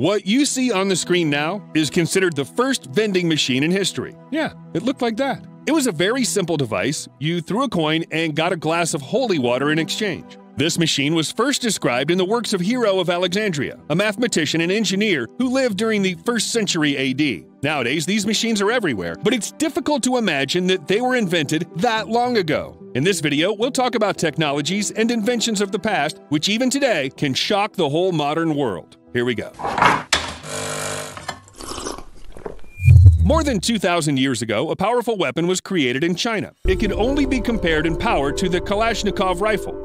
What you see on the screen now is considered the first vending machine in history. Yeah, it looked like that. It was a very simple device. You threw a coin and got a glass of holy water in exchange. This machine was first described in the works of Hero of Alexandria, a mathematician and engineer who lived during the 1st century AD. Nowadays, these machines are everywhere, but it's difficult to imagine that they were invented that long ago. In this video, we'll talk about technologies and inventions of the past, which even today can shock the whole modern world. Here we go. More than 2,000 years ago, a powerful weapon was created in China. It could only be compared in power to the Kalashnikov rifle.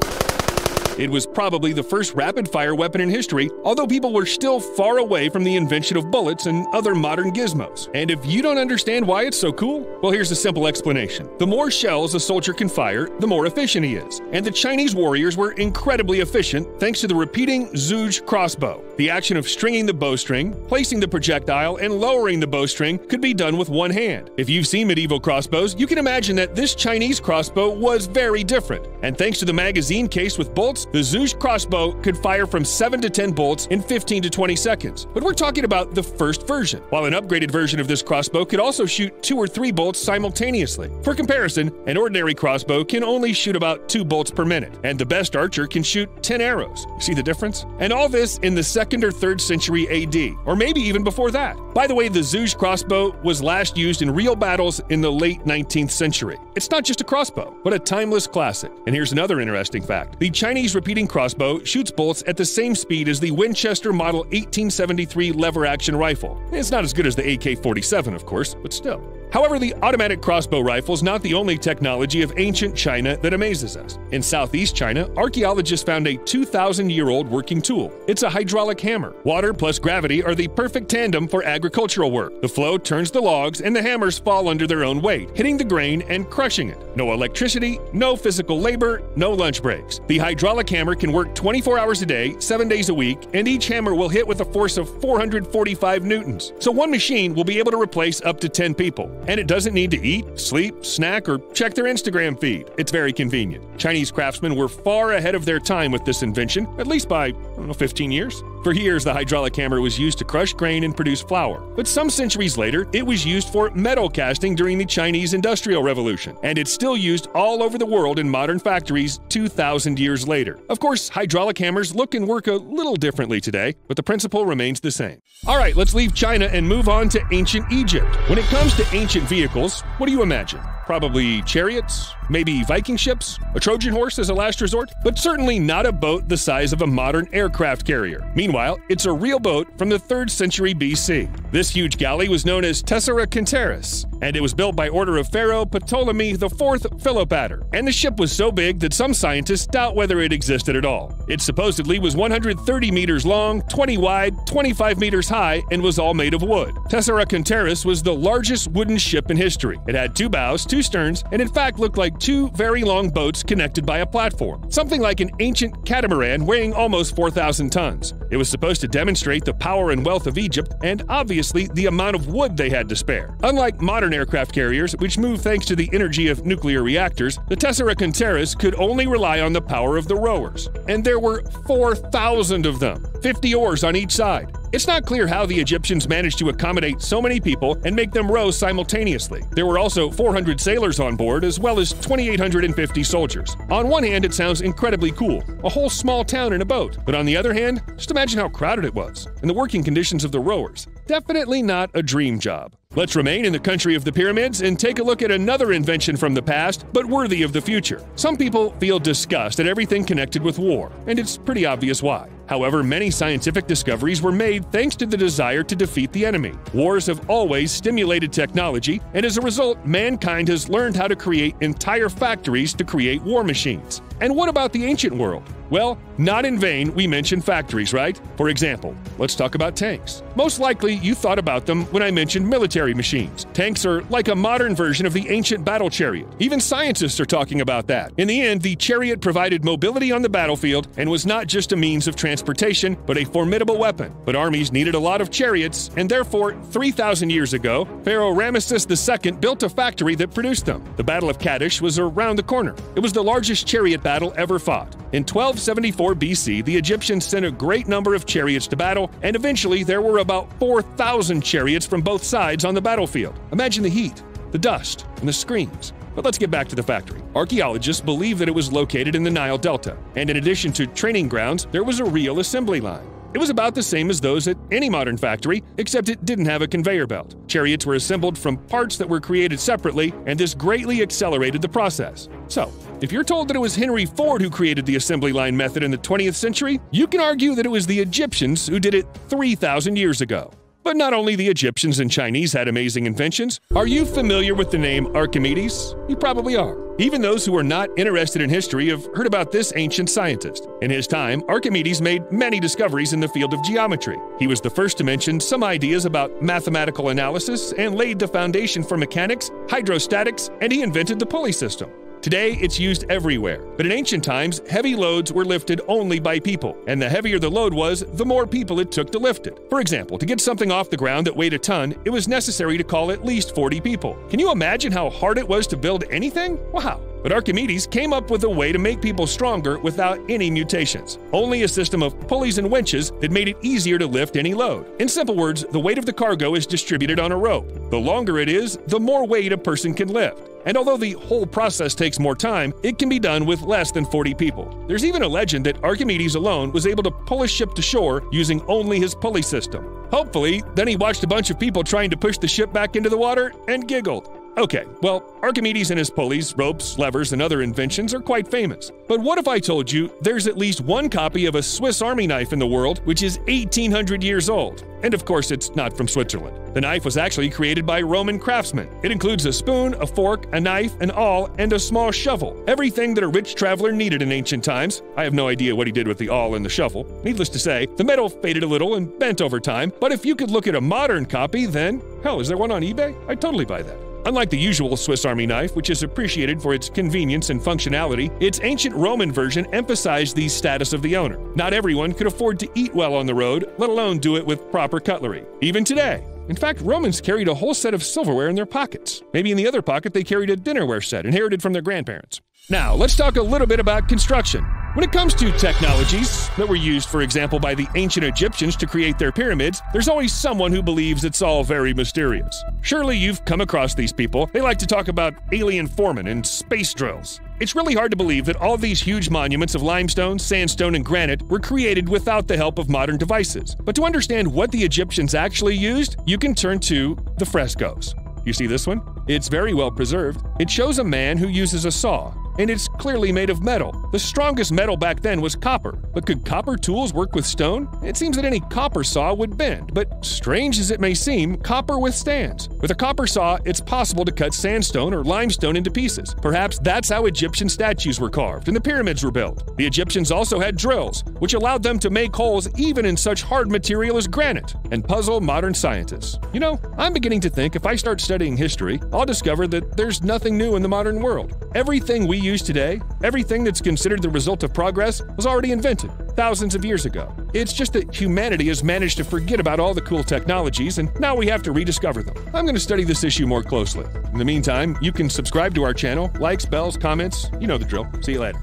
It was probably the first rapid fire weapon in history, although people were still far away from the invention of bullets and other modern gizmos. And if you don't understand why it's so cool, well, here's a simple explanation. The more shells a soldier can fire, the more efficient he is. And the Chinese warriors were incredibly efficient thanks to the repeating Zhuge crossbow. The action of stringing the bowstring, placing the projectile, and lowering the bowstring could be done with one hand. If you've seen medieval crossbows, you can imagine that this Chinese crossbow was very different. And thanks to the magazine case with bolts, the Zhuge crossbow could fire from 7 to 10 bolts in 15 to 20 seconds. But we're talking about the first version, while an upgraded version of this crossbow could also shoot 2 or 3 bolts simultaneously. For comparison, an ordinary crossbow can only shoot about 2 bolts per minute, and the best archer can shoot 10 arrows. See the difference? And all this in the 2nd or 3rd century AD, or maybe even before that. By the way, the Zhuge crossbow was last used in real battles in the late 19th century. It's not just a crossbow, but a timeless classic. And here's another interesting fact. The Chinese repeating crossbow shoots bolts at the same speed as the Winchester Model 1873 lever action rifle. It's not as good as the AK 47, of course, but still. However, the automatic crossbow rifle is not the only technology of ancient China that amazes us. In southeast China, archaeologists found a 2,000 year old working tool. It's a hydraulic hammer. Water plus gravity are the perfect tandem for agricultural work. The flow turns the logs, and the hammers fall under their own weight, hitting the grain and crushing it. No electricity, no physical labor, no lunch breaks. The hydraulic hammer can work 24 hours a day, 7 days a week, and each hammer will hit with a force of 445 newtons. So one machine will be able to replace up to 10 people. And it doesn't need to eat, sleep, snack, or check their Instagram feed. It's very convenient. Chinese craftsmen were far ahead of their time with this invention, at least by, I don't know, 15 years. For years, the hydraulic hammer was used to crush grain and produce flour. But some centuries later, it was used for metal casting during the Chinese Industrial Revolution. And it's still used all over the world in modern factories 2,000 years later. Of course, hydraulic hammers look and work a little differently today, but the principle remains the same. All right, let's leave China and move on to ancient Egypt. When it comes to ancient vehicles, what do you imagine? Probably chariots, maybe Viking ships, a Trojan horse as a last resort, but certainly not a boat the size of a modern aircraft carrier. Meanwhile, it's a real boat from the 3rd century BC. This huge galley was known as Tessarakonteres, and it was built by order of Pharaoh Ptolemy IV Philopator. And the ship was so big that some scientists doubt whether it existed at all. It supposedly was 130 meters long, 20 wide, 25 meters high, and was all made of wood. Tessarakonteres was the largest wooden ship in history. It had two bows, two sterns, and in fact looked like two very long boats connected by a platform, something like an ancient catamaran weighing almost 4,000 tons. It was supposed to demonstrate the power and wealth of Egypt and obviously the amount of wood they had to spare. Unlike modern aircraft carriers, which move thanks to the energy of nuclear reactors, the Tessarakonteres could only rely on the power of the rowers. And there were 4,000 of them, 50 oars on each side. It's not clear how the Egyptians managed to accommodate so many people and make them row simultaneously. There were also 400 sailors on board, as well as 2,850 soldiers. On one hand, it sounds incredibly cool a whole small town in a boat. But on the other hand, just imagine how crowded it was and the working conditions of the rowers. Definitely not a dream job. Let's remain in the country of the pyramids and take a look at another invention from the past, but worthy of the future. Some people feel disgust at everything connected with war, and it's pretty obvious why. However, many scientific discoveries were made thanks to the desire to defeat the enemy. Wars have always stimulated technology, and as a result, mankind has learned how to create entire factories to create war machines. And what about the ancient world? Well, not in vain we mention factories, right? For example, let's talk about tanks. Most likely you thought about them when I mentioned military machines. Tanks are like a modern version of the ancient battle chariot. Even scientists are talking about that. In the end, the chariot provided mobility on the battlefield and was not just a means of transportation, but a formidable weapon. But armies needed a lot of chariots, and therefore, 3,000 years ago, Pharaoh Ramesses II built a factory that produced them. The Battle of Kadesh was around the corner. It was the largest chariot battle ever fought. In 12 1274 BC, the Egyptians sent a great number of chariots to battle, and eventually there were about 4,000 chariots from both sides on the battlefield. Imagine the heat, the dust, and the screams. But let's get back to the factory. Archaeologists believe that it was located in the Nile Delta, and in addition to training grounds, there was a real assembly line. It was about the same as those at any modern factory, except it didn't have a conveyor belt. Chariots were assembled from parts that were created separately, and this greatly accelerated the process. So, if you're told that it was Henry Ford who created the assembly line method in the 20th century, you can argue that it was the Egyptians who did it 3,000 years ago. But not only the Egyptians and Chinese had amazing inventions. Are you familiar with the name Archimedes? You probably are. Even those who are not interested in history have heard about this ancient scientist. In his time, Archimedes made many discoveries in the field of geometry. He was the first to mention some ideas about mathematical analysis and laid the foundation for mechanics, hydrostatics, and he invented the pulley system. Today, it's used everywhere, but in ancient times, heavy loads were lifted only by people, and the heavier the load was, the more people it took to lift it. For example, to get something off the ground that weighed a ton, it was necessary to call at least 40 people. Can you imagine how hard it was to build anything? Wow! But Archimedes came up with a way to make people stronger without any mutations. Only a system of pulleys and winches that made it easier to lift any load. In simple words, the weight of the cargo is distributed on a rope. The longer it is, the more weight a person can lift. And although the whole process takes more time, it can be done with less than 40 people. There's even a legend that Archimedes alone was able to pull a ship to shore using only his pulley system. Hopefully, then he watched a bunch of people trying to push the ship back into the water and giggled. Okay, well, Archimedes and his pulleys, ropes, levers, and other inventions are quite famous. But what if I told you there's at least one copy of a Swiss Army knife in the world which is 1800 years old? And of course, it's not from Switzerland. The knife was actually created by Roman craftsmen. It includes a spoon, a fork, a knife, an awl, and a small shovel. Everything that a rich traveler needed in ancient times. I have no idea what he did with the awl and the shovel. Needless to say, the metal faded a little and bent over time, but if you could look at a modern copy, then, hell, is there one on eBay? I'd totally buy that. Unlike the usual Swiss Army knife, which is appreciated for its convenience and functionality, its ancient Roman version emphasized the status of the owner. Not everyone could afford to eat well on the road, let alone do it with proper cutlery. Even today, in fact, Romans carried a whole set of silverware in their pockets. Maybe in the other pocket they carried a dinnerware set inherited from their grandparents. Now, let's talk a little bit about construction. When it comes to technologies that were used, for example, by the ancient Egyptians to create their pyramids, there's always someone who believes it's all very mysterious. Surely you've come across these people. They like to talk about alien foremen and space drills. It's really hard to believe that all these huge monuments of limestone, sandstone, and granite were created without the help of modern devices. But to understand what the Egyptians actually used, you can turn to the frescoes. You see this one? It's very well preserved. It shows a man who uses a saw, and it's clearly made of metal. The strongest metal back then was copper, but could copper tools work with stone? It seems that any copper saw would bend, but strange as it may seem, copper withstands. With a copper saw, it's possible to cut sandstone or limestone into pieces. Perhaps that's how Egyptian statues were carved and the pyramids were built. The Egyptians also had drills, which allowed them to make holes even in such hard material as granite, and puzzle modern scientists. You know, I'm beginning to think if I start studying history, I'll discover that there's nothing new in the modern world. Everything we use today, everything that's considered the result of progress, was already invented thousands of years ago. It's just that humanity has managed to forget about all the cool technologies, and now we have to rediscover them. I'm going to study this issue more closely. In the meantime, you can subscribe to our channel, likes, bells, comments, you know the drill. See you later.